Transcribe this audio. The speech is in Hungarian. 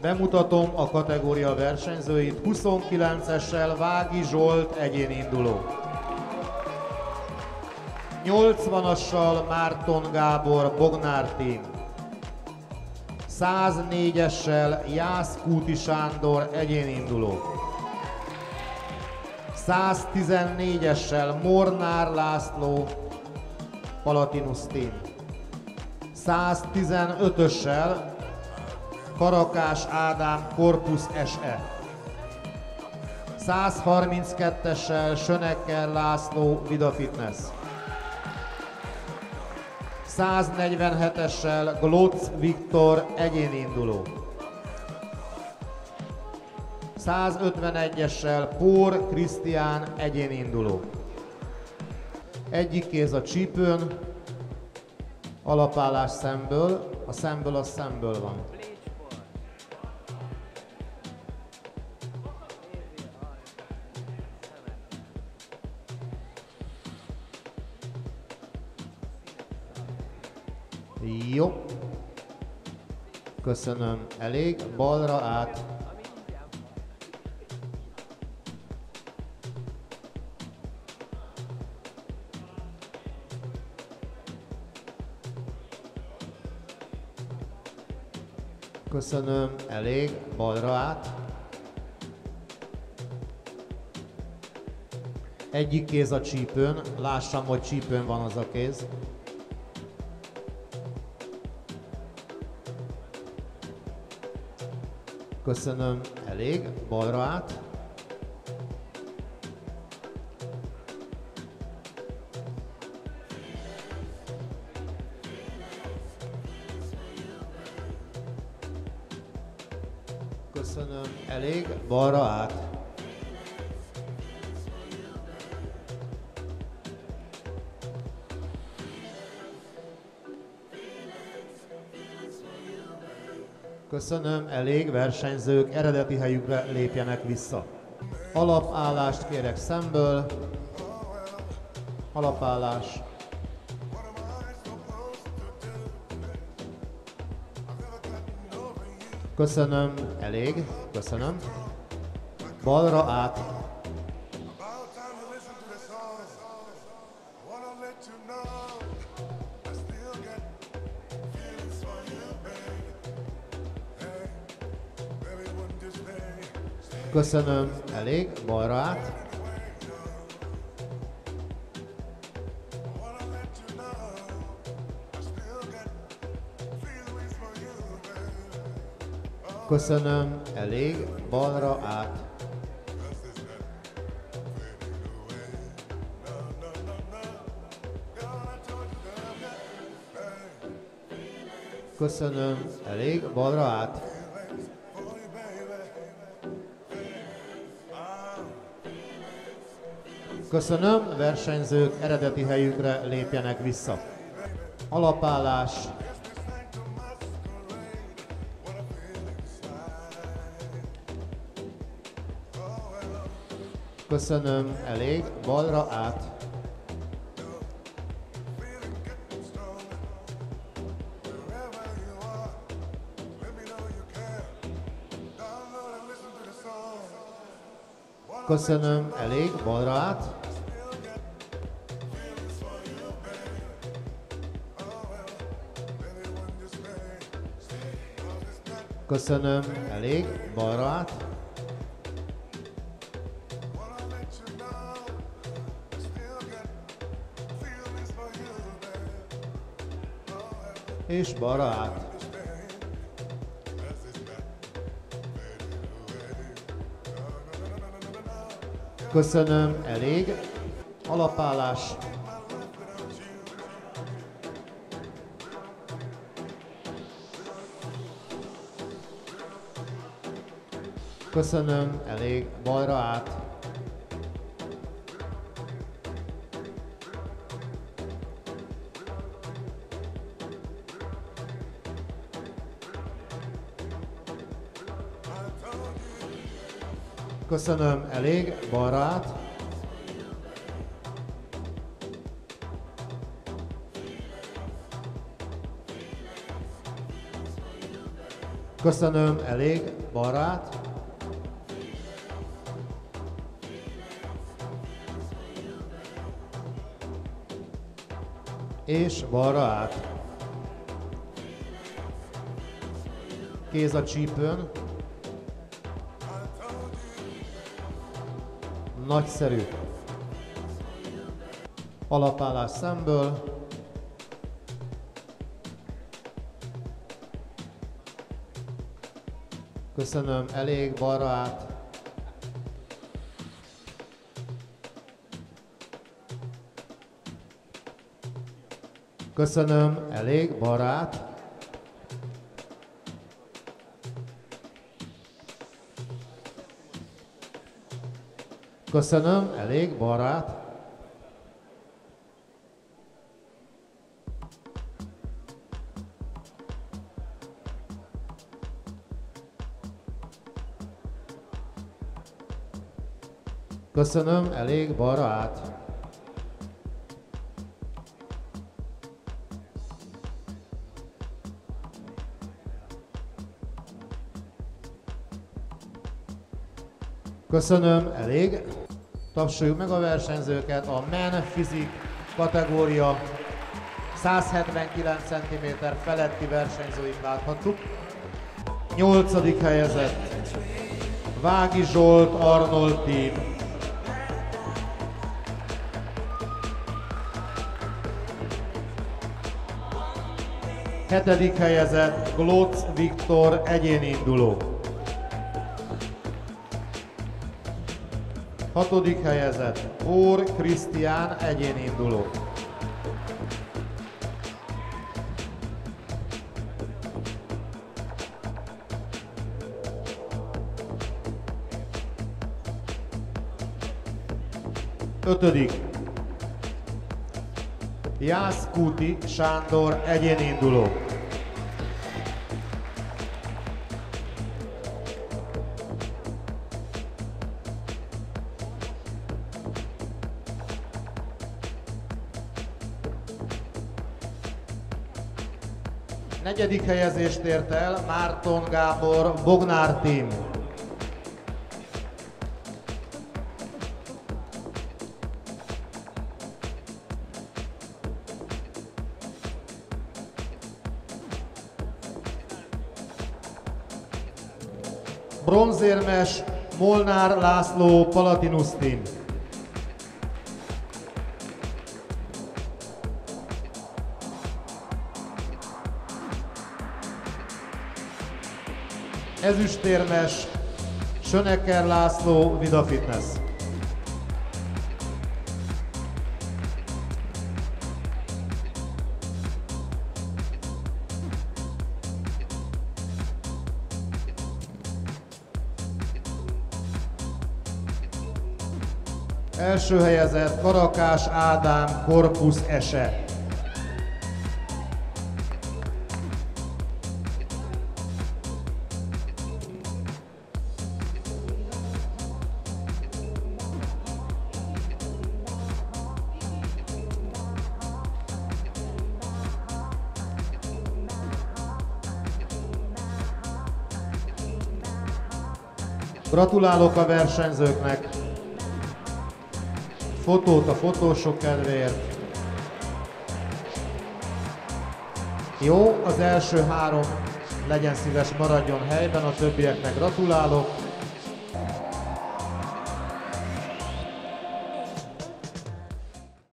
Bemutatom a kategória versenyzőit. 29-essel Vági Zsolt egyén induló. 80-assal Márton Gábor Bognár Team. 104-essel Jász Kúti Sándor egyén induló. 114-essel Mornár László Palatinus Team. 115-össel Karakás Ádám Corpus SE. 132-essel Sönekker László Vida Fitness. 147-essel Glotz Viktor egyéni induló. 151-essel Pór Krisztián egyéni induló. Egyik kéz a csípőn, alapállás szemből, a szemből a szemből van. Jó. Köszönöm. Elég. Balra át. Köszönöm. Elég. Balra át. Egyik kéz a csípőn. Lássam, hogy csípőn van az a kéz. Köszönöm, elég. Balra át. Köszönöm, elég. Balra át. Köszönöm, elég versenyzők eredeti helyükre lépjenek vissza. Alapállást kérek szemből. Alapállás. Köszönöm, elég, köszönöm. Balra át. Köszönöm, elég, balra át. Köszönöm, elég, balra át. Köszönöm, elég, balra át. Köszönöm, versenyzők eredeti helyükre lépjenek vissza. Alapállás. Köszönöm, elég, balra át. Köszönöm, elég, balra át. Köszönöm, elég, balra át. És balra át. Köszönöm, elég. Alapállás. Köszönöm, elég. Balra át. Köszönöm, elég. Balra át. Köszönöm, elég, barát. És balra át. Kéz a csípőn. Nagyszerű. Alapállás szemből. Köszönöm, elég, balra át. Köszönöm, elég, balra Köszönöm, elég, barát. Köszönöm, elég, balra Köszönöm, elég. Tapsoljuk meg a versenyzőket. A Men Fizik kategória 179 cm feletti versenyzőit láthattuk. Nyolcadik helyezett Vági Zsolt Arnold Team. Hetedik helyezett Glotz Viktor egyéni induló. Hatodik helyezett Ór Krisztián egyéni induló. Ötödik. Jászkúti Sándor egyéni induló. Negyedik helyezést ért el Márton Gábor Bognár Team. Bronzérmes Molnár László Palatinus Team. Ezüstérmes Söneker László Vida Fitness. Első helyezett Karakás Ádám Korpus Ese. Gratulálok a versenyzőknek. Fotót a fotósok kedvéért. Jó, az első három legyen szíves maradjon helyben, a többieknek gratulálok.